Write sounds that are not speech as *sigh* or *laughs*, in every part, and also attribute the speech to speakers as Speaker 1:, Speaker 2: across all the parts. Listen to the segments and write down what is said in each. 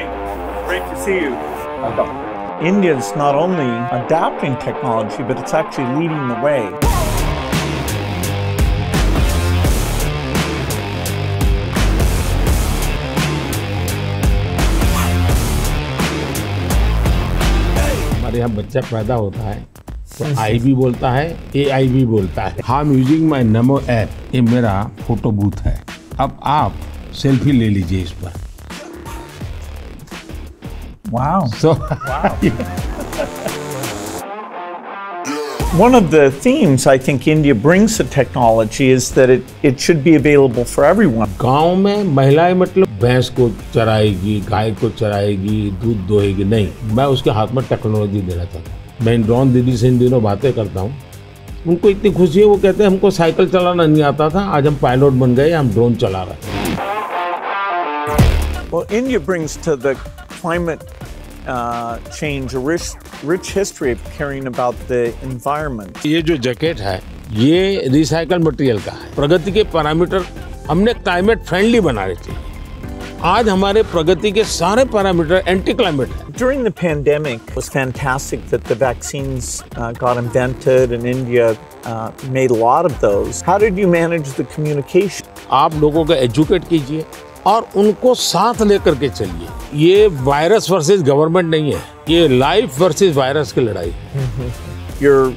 Speaker 1: morning. Great to see you. India's not only adapting technology, but it's actually leading the way.
Speaker 2: यहाँ बच्चा पैदा होता है तो आई भी बोलता है ए आई भी बोलता है हाँ यूजिंग माई नमो ऐप ये मेरा फ़ोटो बूथ है अब आप सेल्फी ले लीजिए इस पर
Speaker 1: Wow.
Speaker 2: So *laughs*
Speaker 1: One of the themes I think India brings to technology is that it, it should be available for everyone.
Speaker 2: गाँव में महिलाएँ मतलब भैंस को चराएगी गाय को चराएगी दूध दोहेगी नहीं। मैं उसके हाथ में टेक्नोलॉजी देना चाहता हूँ। मैं इन ड्रोन दीदी से इन दिनों बातें करता हूँ। उनको इतनी खुशी है वो कहते हैं हमको साइकिल चलाना नहीं आता था आज हम पायलट बन गए हम ड्रोन चला रहे हैं।
Speaker 1: Well, India brings to the climate uh, change a rich, rich history of caring about the environment.
Speaker 2: ये जो जैकेट है ये रिसाइकल मटेरियल का है प्रगति के पैरामीटर हमने क्लाइमेट फ्रेंडली बनाने चाहिए आज हमारे प्रगति के सारे पैरामीटर एंटी क्लाइमेट है
Speaker 1: During the pandemic, it was fantastic that the vaccines uh, got invented and India uh, made a lot of those. How did you manage the communication?
Speaker 2: आप लोगों को एजुकेट कीजिए और उनको साथ लेकर के चलिए ये वायरस वर्सेस गवर्नमेंट नहीं है. ये लाइफ वर्सेस वायरस की लड़ाई.
Speaker 1: You're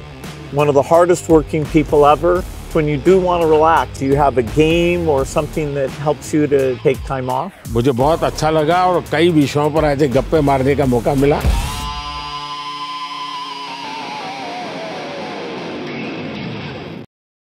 Speaker 1: one of the hardest working people ever When you do want to relax, do you have a game or something that helps you to take time off?
Speaker 2: मुझे बहुत अच्छा लगा और कई विषयों पर ऐसे गप्पे मारने का मौका मिला.